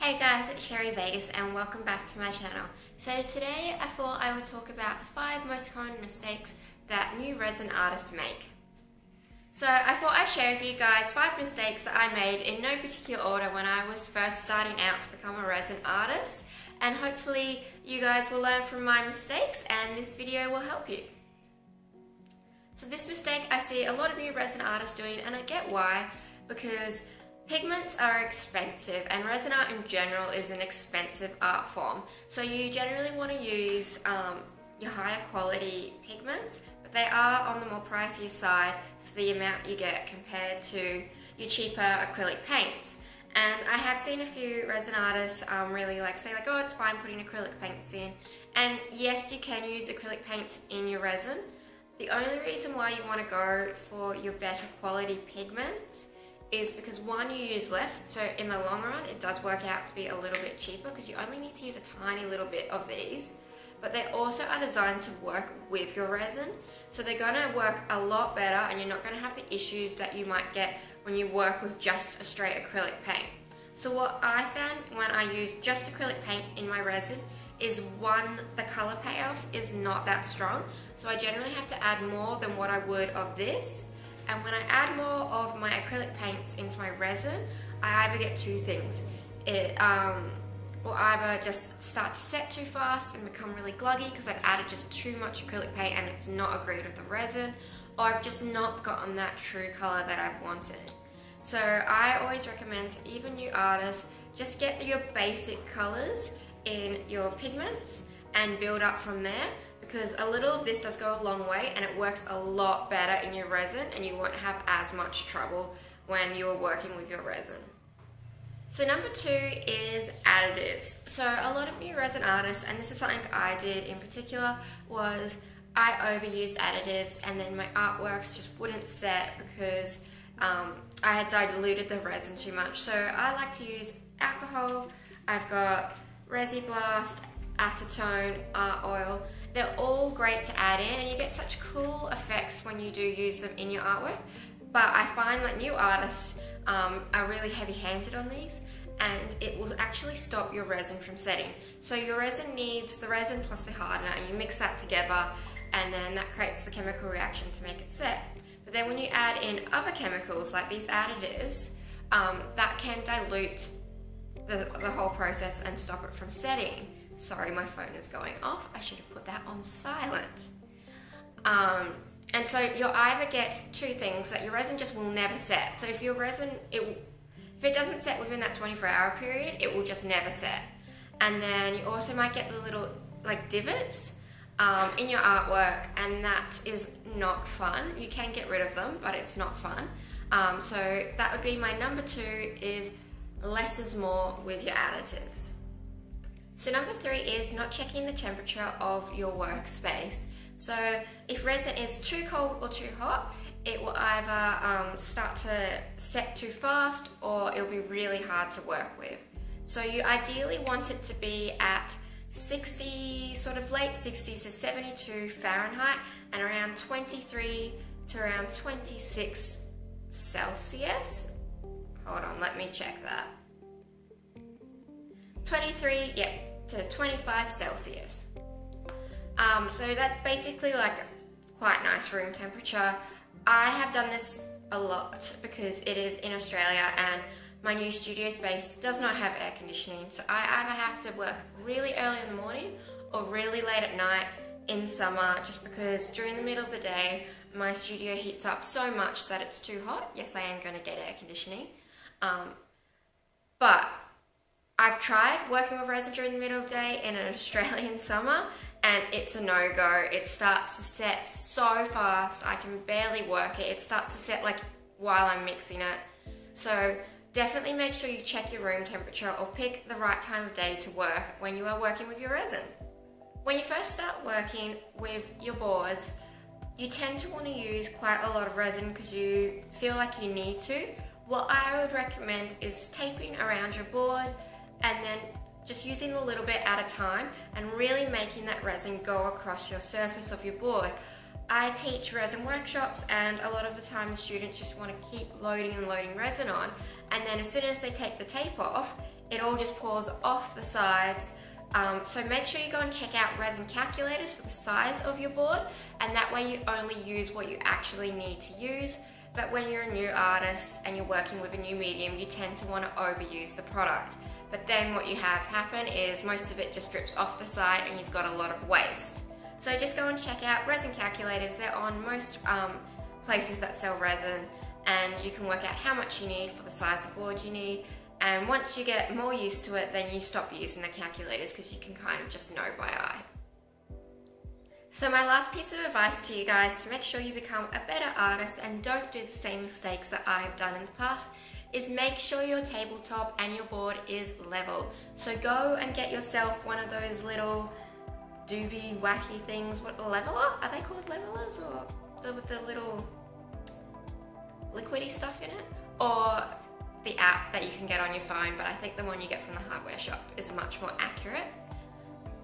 Hey guys, it's Sheri Vegas and welcome back to my channel. So today I thought I would talk about the 5 most common mistakes that new resin artists make. So I thought I'd share with you guys 5 mistakes that I made in no particular order when I was first starting out to become a resin artist and hopefully you guys will learn from my mistakes and this video will help you. So this mistake I see a lot of new resin artists doing and I get why because Pigments are expensive and resin art in general is an expensive art form. So you generally want to use um, your higher quality pigments, but they are on the more pricier side for the amount you get compared to your cheaper acrylic paints. And I have seen a few resin artists um, really like say like, oh, it's fine putting acrylic paints in. And yes, you can use acrylic paints in your resin. The only reason why you want to go for your better quality pigments is because one, you use less, so in the long run, it does work out to be a little bit cheaper because you only need to use a tiny little bit of these, but they also are designed to work with your resin, so they're gonna work a lot better and you're not gonna have the issues that you might get when you work with just a straight acrylic paint. So what I found when I use just acrylic paint in my resin is one, the color payoff is not that strong, so I generally have to add more than what I would of this, and when I add more of my acrylic paints into my resin, I either get two things. It um, will either just start to set too fast and become really gluggy because I've added just too much acrylic paint and it's not agreed with the resin, or I've just not gotten that true color that I've wanted. So I always recommend to even new artists, just get your basic colors in your pigments and build up from there because a little of this does go a long way and it works a lot better in your resin and you won't have as much trouble when you're working with your resin. So number two is additives. So a lot of new resin artists, and this is something I did in particular, was I overused additives and then my artworks just wouldn't set because um, I had diluted the resin too much. So I like to use alcohol, I've got Resi Blast, acetone, art oil, they're all great to add in and you get such cool effects when you do use them in your artwork. But I find that new artists um, are really heavy-handed on these and it will actually stop your resin from setting. So your resin needs the resin plus the hardener and you mix that together and then that creates the chemical reaction to make it set. But then when you add in other chemicals like these additives, um, that can dilute the, the whole process and stop it from setting. Sorry, my phone is going off. I should have put that on silent. Um, and so you'll either get two things that your resin just will never set. So if your resin, it, if it doesn't set within that 24 hour period, it will just never set. And then you also might get the little like divots um, in your artwork and that is not fun. You can get rid of them, but it's not fun. Um, so that would be my number two is less is more with your additives. So number three is not checking the temperature of your workspace. So if resin is too cold or too hot, it will either um, start to set too fast or it'll be really hard to work with. So you ideally want it to be at 60, sort of late 60s to 72 Fahrenheit and around 23 to around 26 Celsius. Hold on, let me check that. 23, yep, to 25 Celsius. Um, so that's basically like quite nice room temperature. I have done this a lot because it is in Australia and my new studio space does not have air conditioning. So I either have to work really early in the morning or really late at night in summer just because during the middle of the day my studio heats up so much that it's too hot. Yes, I am going to get air conditioning. Um, but I've tried working with resin during the middle of the day in an Australian summer and it's a no-go. It starts to set so fast, I can barely work it. It starts to set like while I'm mixing it. So definitely make sure you check your room temperature or pick the right time of day to work when you are working with your resin. When you first start working with your boards, you tend to want to use quite a lot of resin because you feel like you need to. What I would recommend is taping around your board, and then just using a little bit at a time and really making that resin go across your surface of your board. I teach resin workshops and a lot of the time the students just want to keep loading and loading resin on and then as soon as they take the tape off, it all just pours off the sides. Um, so make sure you go and check out resin calculators for the size of your board and that way you only use what you actually need to use. But when you're a new artist and you're working with a new medium, you tend to want to overuse the product. But then what you have happen is most of it just drips off the side and you've got a lot of waste. So just go and check out resin calculators. They're on most um, places that sell resin and you can work out how much you need for the size of board you need and once you get more used to it, then you stop using the calculators because you can kind of just know by eye. So my last piece of advice to you guys to make sure you become a better artist and don't do the same mistakes that I've done in the past is make sure your tabletop and your board is level. So go and get yourself one of those little doobie wacky things. What leveler? Are they called levelers or the, with the little liquidy stuff in it? Or the app that you can get on your phone, but I think the one you get from the hardware shop is much more accurate.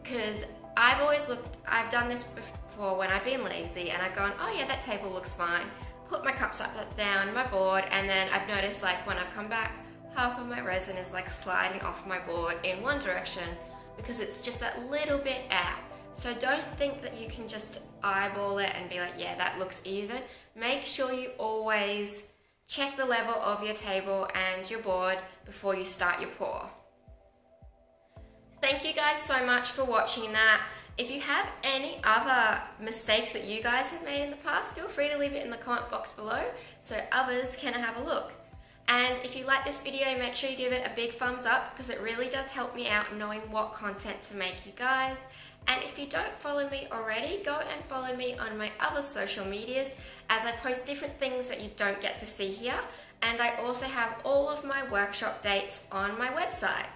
Because I've always looked, I've done this before when I've been lazy and I've gone, oh yeah, that table looks fine. Put my cups up uh, down, my board, and then I've noticed like when I've come back, half of my resin is like sliding off my board in one direction because it's just that little bit out. So don't think that you can just eyeball it and be like, yeah, that looks even. Make sure you always Check the level of your table and your board before you start your pour. Thank you guys so much for watching that. If you have any other mistakes that you guys have made in the past, feel free to leave it in the comment box below so others can have a look. And if you like this video, make sure you give it a big thumbs up because it really does help me out knowing what content to make you guys. And if you don't follow me already, go and follow me on my other social medias as I post different things that you don't get to see here. And I also have all of my workshop dates on my website.